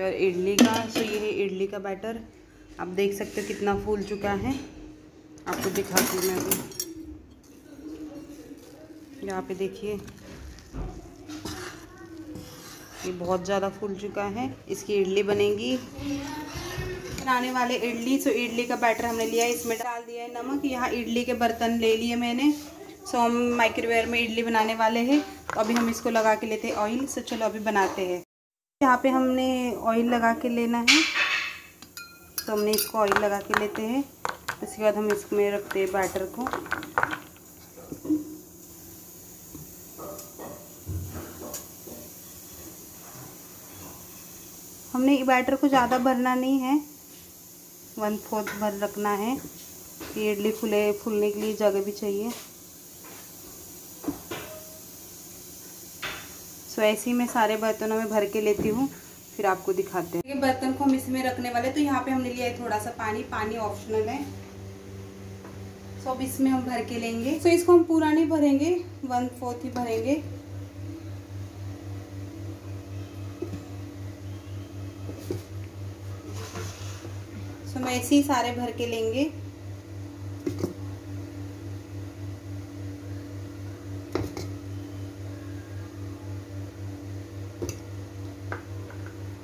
और इडली का सो ये है इडली का बैटर आप देख सकते हो कितना फूल चुका है। आपको दिखाती हूँ मैं अभी। यहाँ पे देखिए। ये बहुत ज़्यादा फूल चुका है। इसकी इडली बनेगी। बनाने वाले इडली सो इडली का बैटर हमने लिया इसमें डाल दिया है नमक। यहाँ इडली के बर्तन ले लिए मैंने। सो हम माइक्रोवेव में इडली बनाने वाले हैं। तो अभी हम इसको लगा के लेते हैं ऑयल सो चलो अभी बनाते हैं। यहाँ पे हमने ऑयल लगा के लेना है। तो हमने इसको ऑयल लगा के लेते हैं। उसके बाद हम इसमें रखते हैं बैटर को। हमने बैटर को ज़्यादा भरना नहीं है। वन फोर्थ भर रखना है। इडली फूले, फूलने के लिए जगह भी चाहिए। सो ऐसे ही मैं सारे बर्तनों में भर के लेती हूँ, फिर आपको दिखाते हैं। ये बर्तन को हम इसमें रखने वाले तो यहाँ पे हमने लिया है थोड़ा सा पानी पानी ऑप्शनल है। सो अब इसमें हम भर के लेंगे। सो इसको हम पूरा नहीं भरेंगे वन फोर्थ ही भरेंगे। सो मैं ऐसे ही सारे भर के लेंगे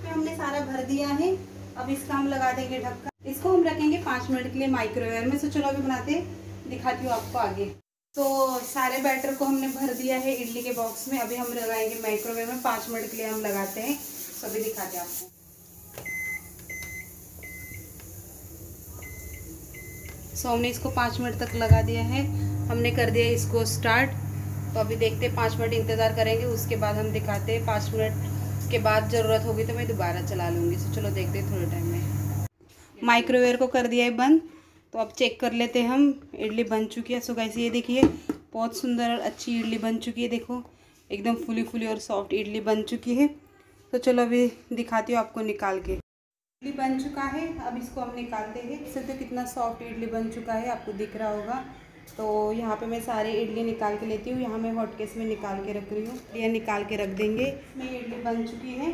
हमने सारा भर दिया है। अब इसका हम लगा देंगे ढक्कन। इसको हम रखेंगे पाँच मिनट के लिए माइक्रोवेव में। सो चलो अभी बनाते, दिखाती हूँ आपको आगे। तो सारे बैटर को हमने भर दिया है इडली के बॉक्स में। अभी हम लगाएँगे माइक्रोवेव में। पाँच मिनट के लिए हम लगाते हैं। सभी दिखाते हैं आपको। सो हमने इसको पाँच मिनट तक लगा दिया है। हमने कर दिया इसको स्टार्ट तो अभी देखते हैं पाँच मिनट इंतज़ार करेंगे। उसके बाद हम दिखाते हैं पाँच मिनट के बाद ज़रूरत होगी तो मैं दोबारा चला लूँगी। सो चलो देखते हैं थोड़े टाइम में। माइक्रोवेव को कर दिया है बंद। तो अब चेक कर लेते हैं हम। इडली बन चुकी है। सो कैसे ये देखिए, बहुत सुंदर और अच्छी इडली बन चुकी है। देखो, एकदम फुली फुली और सॉफ्ट इडली बन चुकी है। तो चलो अभी दिखाती हूँ आपको निकाल के। इडली बन चुका है। अब इसको हम निकालते हैं। इससे तो कितना सॉफ्ट इडली बन चुका है, आपको दिख रहा होगा। तो यहाँ पे मैं सारे इडली निकाल के लेती हूँ। यहाँ मैं हॉटकेस में निकाल के रख रही हूँ। ये निकाल के रख देंगे। मैं इडली बन चुकी है।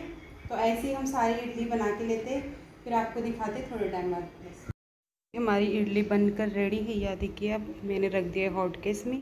तो ऐसे ही हम सारी इडली बना के लेते फिर आपको दिखाते थोड़े टाइम बाद। हमारी इडली बनकर रेडी है। या देखिए अब मैंने रख दिया हॉटकेस में।